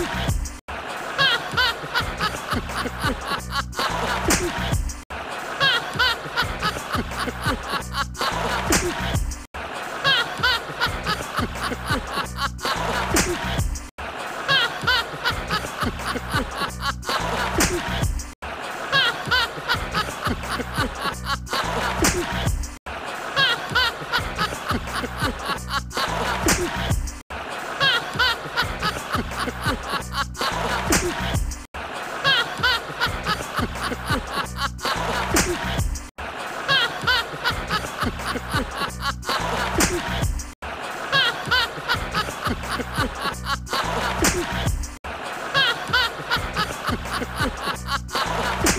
Ha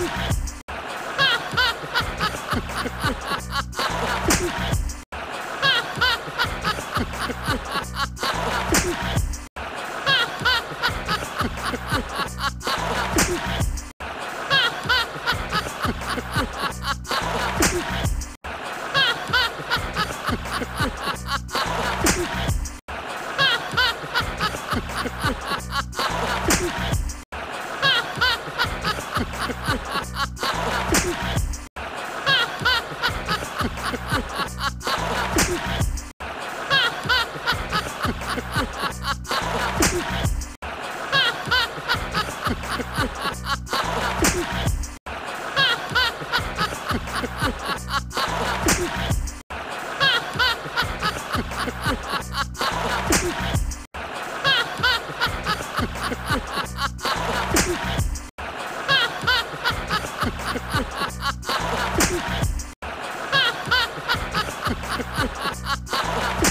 Ha